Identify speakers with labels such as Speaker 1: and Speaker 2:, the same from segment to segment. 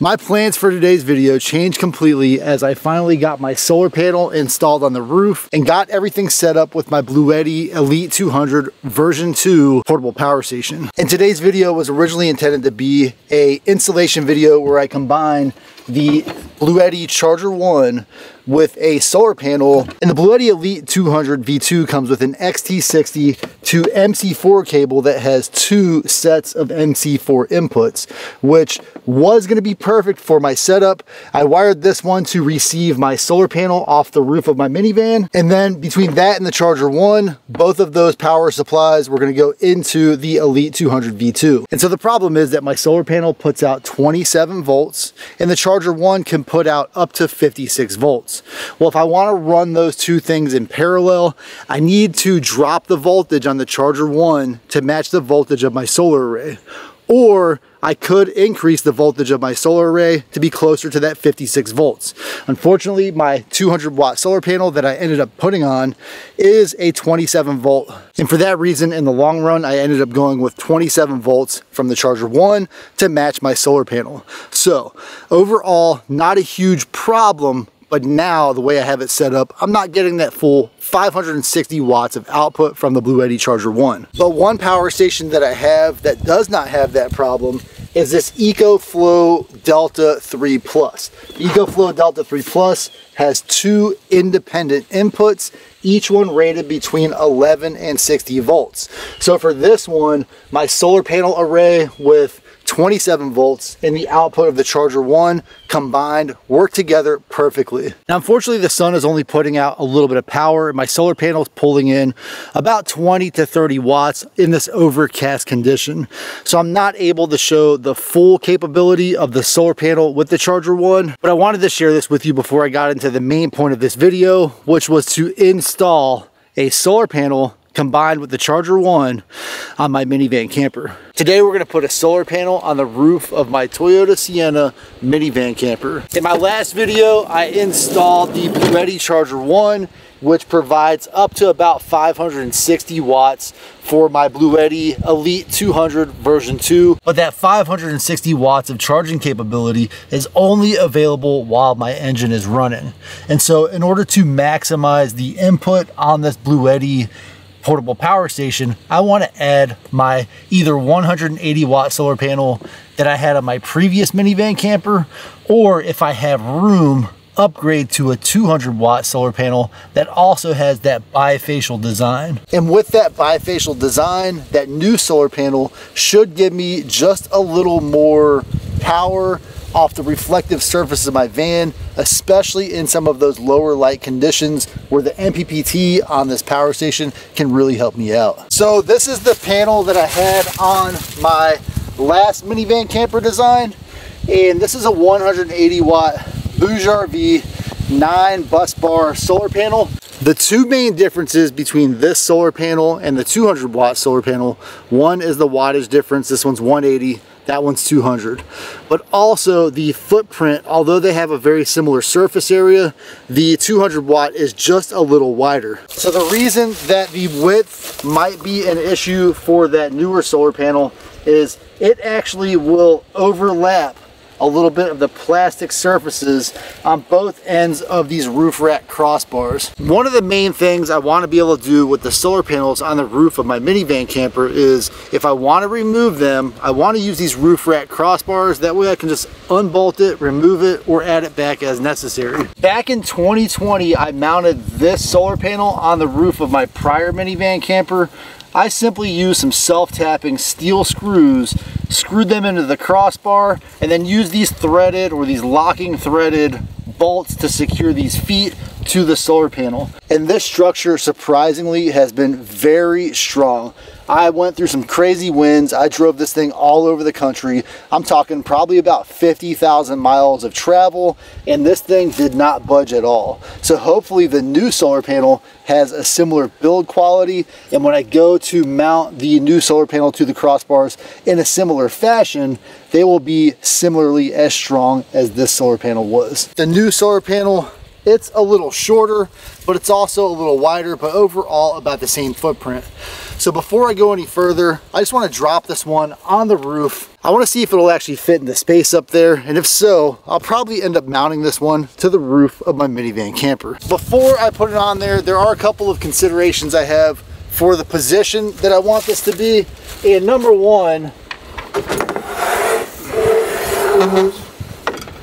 Speaker 1: My plans for today's video changed completely as I finally got my solar panel installed on the roof and got everything set up with my Bluetti Elite 200 version 2 portable power station. And today's video was originally intended to be a installation video where I combine the Bluetti Charger 1 with a solar panel. And the Bluetti Elite 200 V2 comes with an XT60 to MC4 cable that has two sets of MC4 inputs, which was gonna be perfect for my setup. I wired this one to receive my solar panel off the roof of my minivan. And then between that and the Charger 1, both of those power supplies were gonna go into the Elite 200 V2. And so the problem is that my solar panel puts out 27 volts and the Charger 1 can put out up to 56 volts. Well, if I want to run those two things in parallel, I need to drop the voltage on the Charger 1 to match the voltage of my solar array. Or I could increase the voltage of my solar array to be closer to that 56 volts. Unfortunately, my 200 watt solar panel that I ended up putting on is a 27 volt. And for that reason, in the long run, I ended up going with 27 volts from the Charger 1 to match my solar panel. So overall, not a huge problem but now the way I have it set up, I'm not getting that full 560 watts of output from the Bluetti Charger 1. But one power station that I have that does not have that problem is this EcoFlow Delta 3 Plus. EcoFlow Delta 3 Plus has two independent inputs, each one rated between 11 and 60 volts. So for this one, my solar panel array with 27 volts and the output of the Charger 1 combined work together perfectly. Now unfortunately the sun is only putting out a little bit of power. My solar panel is pulling in about 20 to 30 watts in this overcast condition. So I'm not able to show the full capability of the solar panel with the Charger 1, but I wanted to share this with you before I got into the main point of this video, which was to install a solar panel combined with the Charger 1 on my minivan camper. Today we're going to put a solar panel on the roof of my Toyota Sienna minivan camper. In my last video I installed the Bluetti Charger 1 which provides up to about 560 watts for my Blue Bluetti Elite 200 version 2. But that 560 watts of charging capability is only available while my engine is running. And so in order to maximize the input on this Blue Bluetti portable power station, I want to add my either 180 watt solar panel that I had on my previous minivan camper, or if I have room, upgrade to a 200 watt solar panel that also has that bifacial design. And with that bifacial design, that new solar panel should give me just a little more power off the reflective surface of my van, especially in some of those lower light conditions where the MPPT on this power station can really help me out. So this is the panel that I had on my last minivan camper design. And this is a 180 watt BougeRV 9 bus bar solar panel. The two main differences between this solar panel and the 200 watt solar panel, one is the wattage difference. This one's 180, that one's 200. But also the footprint, although they have a very similar surface area, the 200 watt is just a little wider. So the reason that the width might be an issue for that newer solar panel is it actually will overlap a little bit of the plastic surfaces on both ends of these roof rack crossbars. One of the main things I want to be able to do with the solar panels on the roof of my minivan camper is if I want to remove them, I want to use these roof rack crossbars. That way I can just unbolt it, remove it, or add it back as necessary. Back in 2020, I mounted this solar panel on the roof of my prior minivan camper I simply used some self-tapping steel screws, screwed them into the crossbar, and then used these threaded or these locking threaded bolts to secure these feet to the solar panel. And this structure surprisingly has been very strong. I went through some crazy winds. I drove this thing all over the country. I'm talking probably about 50,000 miles of travel and this thing did not budge at all. So hopefully the new solar panel has a similar build quality and when I go to mount the new solar panel to the crossbars in a similar fashion, they will be similarly as strong as this solar panel was. The new solar panel It's a little shorter, but it's also a little wider, but overall about the same footprint. So before I go any further, I just want to drop this one on the roof. I want to see if it'll actually fit in the space up there. And if so, I'll probably end up mounting this one to the roof of my minivan camper. Before I put it on there, there are a couple of considerations I have for the position that I want this to be. And number one,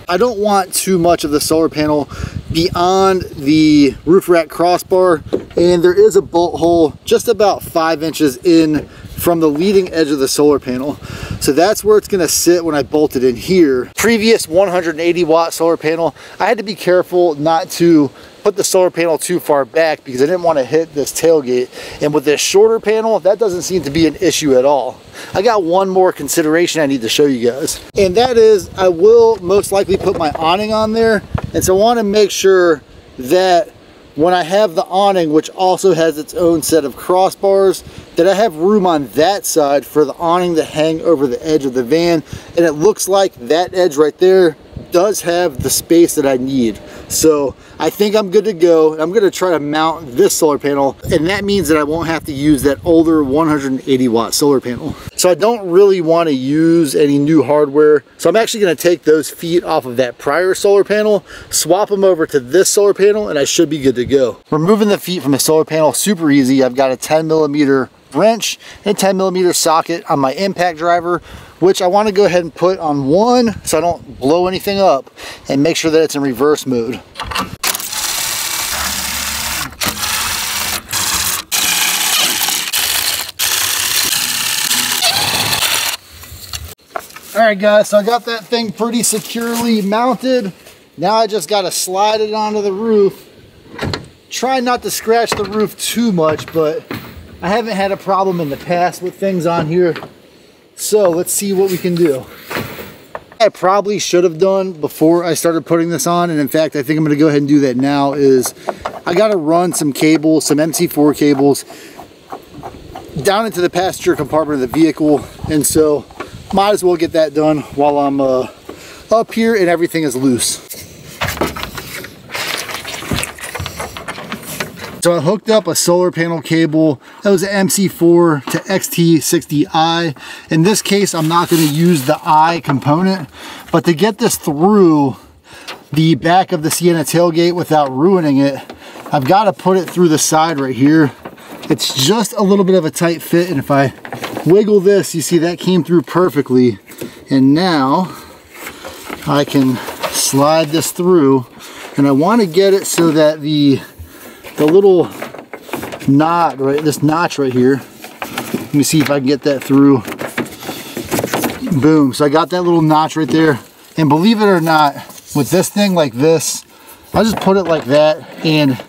Speaker 1: I don't want too much of the solar panel beyond the roof rack crossbar and there is a bolt hole just about five inches in from the leading edge of the solar panel. So that's where it's gonna sit when I bolt it in here. Previous 180 watt solar panel, I had to be careful not to put the solar panel too far back because I didn't want to hit this tailgate. And with this shorter panel, that doesn't seem to be an issue at all. I got one more consideration I need to show you guys. And that is I will most likely put my awning on there. And so I want to make sure that when I have the awning, which also has its own set of crossbars, that I have room on that side for the awning to hang over the edge of the van. And it looks like that edge right there does have the space that I need. So I think I'm good to go. I'm gonna try to mount this solar panel and that means that I won't have to use that older 180 watt solar panel. So I don't really wanna use any new hardware. So I'm actually gonna take those feet off of that prior solar panel, swap them over to this solar panel and I should be good to go. Removing the feet from the solar panel, super easy. I've got a 10 millimeter wrench and 10 millimeter socket on my impact driver which I want to go ahead and put on one so I don't blow anything up and make sure that it's in reverse mode. All right guys, so I got that thing pretty securely mounted. Now I just got to slide it onto the roof. Try not to scratch the roof too much, but I haven't had a problem in the past with things on here. So let's see what we can do. I probably should have done before I started putting this on, and in fact, I think I'm gonna go ahead and do that now, is I gotta run some cables, some MC4 cables, down into the passenger compartment of the vehicle, and so might as well get that done while I'm uh, up here and everything is loose. So I hooked up a solar panel cable that was an MC4 to XT60i. In this case, I'm not going to use the I component, but to get this through the back of the Sienna tailgate without ruining it, I've got to put it through the side right here. It's just a little bit of a tight fit, and if I wiggle this, you see that came through perfectly. And now I can slide this through, and I want to get it so that the the little knot, right, this notch right here. Let me see if I can get that through. Boom, so I got that little notch right there. And believe it or not, with this thing like this, I just put it like that and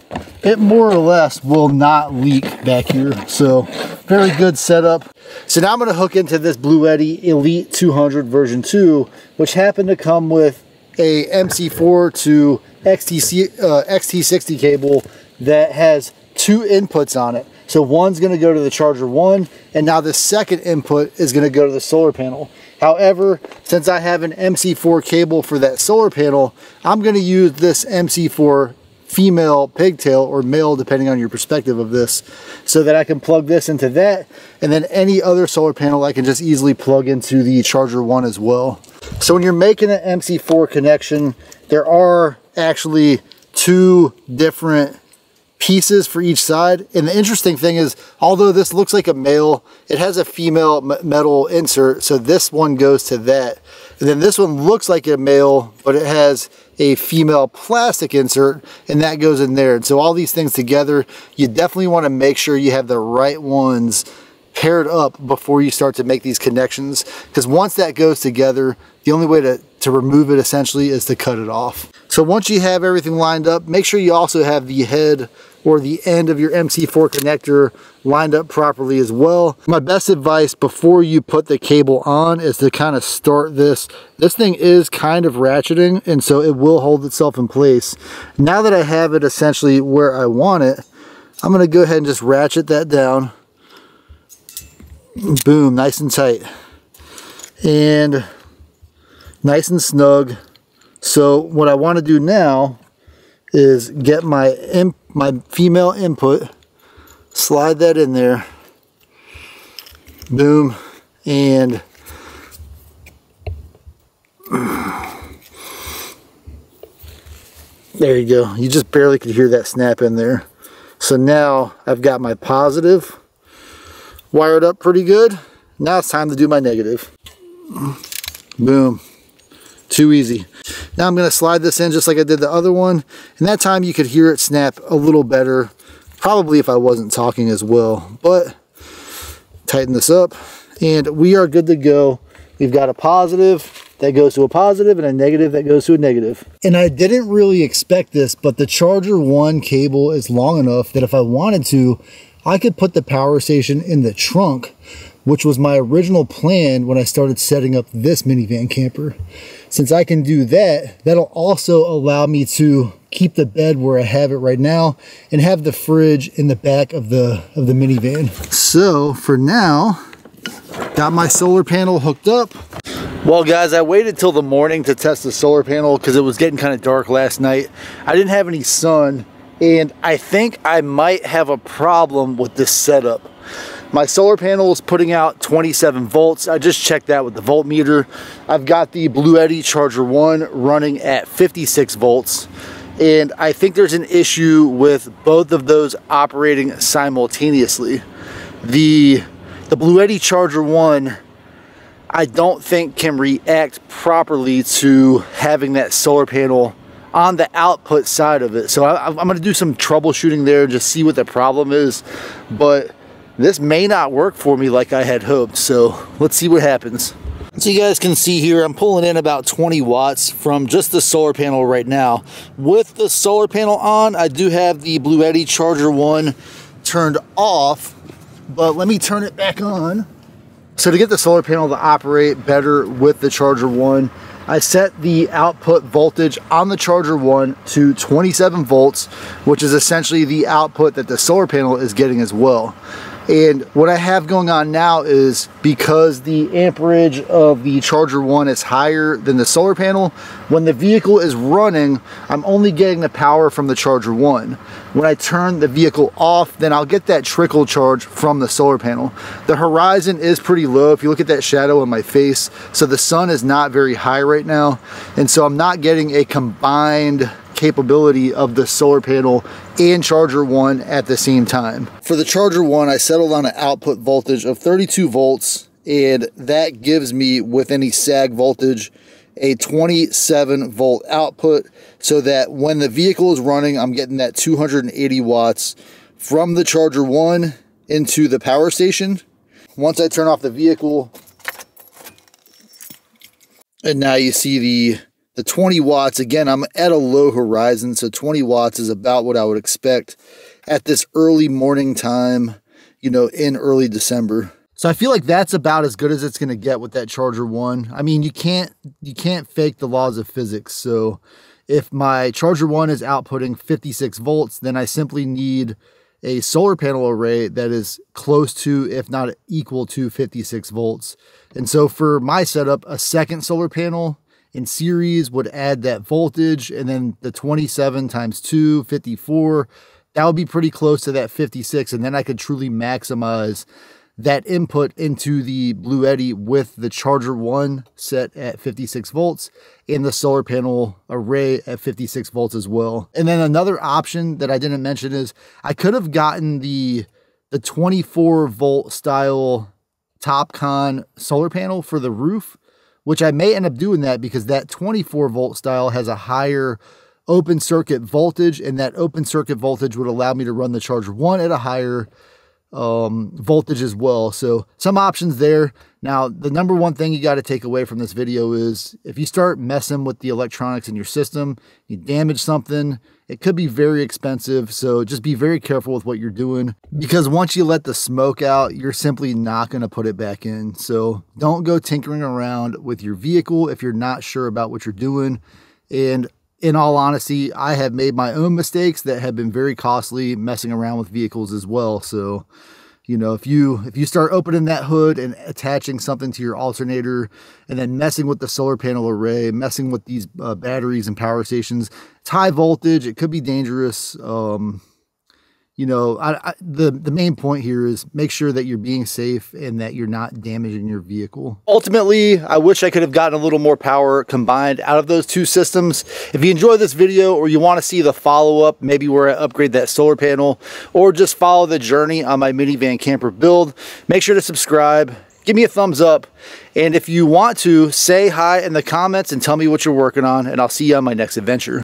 Speaker 1: it more or less will not leak back here. So very good setup. So now I'm gonna hook into this Bluetti Elite 200 version 2, which happened to come with a MC4 to uh, XT60 cable that has two inputs on it. So one's going to go to the charger one, and now the second input is going to go to the solar panel. However, since I have an MC4 cable for that solar panel, I'm going to use this MC4 female pigtail or male depending on your perspective of this so that I can plug this into that and then any other solar panel I can just easily plug into the charger one as well. So when you're making an MC4 connection there are actually two different pieces for each side. And the interesting thing is, although this looks like a male, it has a female metal insert. So this one goes to that. And then this one looks like a male, but it has a female plastic insert and that goes in there. And so all these things together, you definitely want to make sure you have the right ones paired up before you start to make these connections. Because once that goes together, the only way to, to remove it essentially is to cut it off. So once you have everything lined up, make sure you also have the head or the end of your MC4 connector lined up properly as well. My best advice before you put the cable on is to kind of start this. This thing is kind of ratcheting and so it will hold itself in place. Now that I have it essentially where I want it, I'm gonna go ahead and just ratchet that down. Boom, nice and tight. And nice and snug. So what I want to do now is get my imp, my female input, slide that in there, boom, and there you go. You just barely could hear that snap in there. So now I've got my positive wired up pretty good. Now it's time to do my negative. Boom. Too easy. Now I'm going to slide this in just like I did the other one. And that time you could hear it snap a little better. Probably if I wasn't talking as well. But tighten this up. And we are good to go. We've got a positive that goes to a positive and a negative that goes to a negative. And I didn't really expect this, but the Charger 1 cable is long enough that if I wanted to, I could put the power station in the trunk, which was my original plan when I started setting up this minivan camper. Since I can do that, that'll also allow me to keep the bed where I have it right now and have the fridge in the back of the of the minivan. So for now, got my solar panel hooked up. Well guys, I waited till the morning to test the solar panel because it was getting kind of dark last night. I didn't have any sun and I think I might have a problem with this setup. My solar panel is putting out 27 volts. I just checked that with the voltmeter. I've got the Bluetti Charger 1 running at 56 volts. And I think there's an issue with both of those operating simultaneously. The, the Bluetti Charger 1 I don't think can react properly to having that solar panel on the output side of it. So I, am going to do some troubleshooting there just see what the problem is. But this may not work for me like I had hoped. So let's see what happens. So you guys can see here, I'm pulling in about 20 watts from just the solar panel right now. With the solar panel on, I do have the Bluetti Charger 1 turned off, but let me turn it back on. So to get the solar panel to operate better with the Charger 1, I set the output voltage on the Charger 1 to 27 volts, which is essentially the output that the solar panel is getting as well. And what I have going on now is because the amperage of the Charger 1 is higher than the solar panel, when the vehicle is running, I'm only getting the power from the Charger 1. When I turn the vehicle off, then I'll get that trickle charge from the solar panel. The horizon is pretty low if you look at that shadow on my face, so the sun is not very high right now, and so I'm not getting a combined capability of the solar panel and Charger 1 at the same time. For the Charger 1, I settled on an output voltage of 32 volts, and that gives me, with any sag voltage, a 27 volt output so that when the vehicle is running, I'm getting that 280 watts from the Charger 1 into the power station. Once I turn off the vehicle, and now you see the the 20 watts, again, I'm at a low horizon, so 20 watts is about what I would expect at this early morning time, you know, in early December. So I feel like that's about as good as it's going to get with that Charger 1. I mean, you can't you can't fake the laws of physics. So if my Charger 1 is outputting 56 volts, then I simply need a solar panel array that is close to, if not equal to 56 volts. And so for my setup, a second solar panel in series would add that voltage and then the 27 times 2, 54. That would be pretty close to that 56 and then I could truly maximize that input into the Bluetti with the Charger 1 set at 56 volts and the solar panel array at 56 volts as well. And then another option that I didn't mention is I could have gotten the the 24 volt style TopCon solar panel for the roof which I may end up doing that because that 24 volt style has a higher open circuit voltage and that open circuit voltage would allow me to run the charger one at a higher um, voltage as well. So some options there. Now, the number one thing you got to take away from this video is if you start messing with the electronics in your system, you damage something, it could be very expensive, so just be very careful with what you're doing because once you let the smoke out, you're simply not going to put it back in. So don't go tinkering around with your vehicle if you're not sure about what you're doing. And in all honesty, I have made my own mistakes that have been very costly messing around with vehicles as well. So You know, if you if you start opening that hood and attaching something to your alternator and then messing with the solar panel array, messing with these uh, batteries and power stations, it's high voltage. It could be dangerous. Um, you know, I, I, the the main point here is make sure that you're being safe and that you're not damaging your vehicle. Ultimately, I wish I could have gotten a little more power combined out of those two systems. If you enjoyed this video or you want to see the follow-up, maybe where I upgrade that solar panel or just follow the journey on my minivan camper build, make sure to subscribe give me a thumbs up. And if you want to, say hi in the comments and tell me what you're working on, and I'll see you on my next adventure.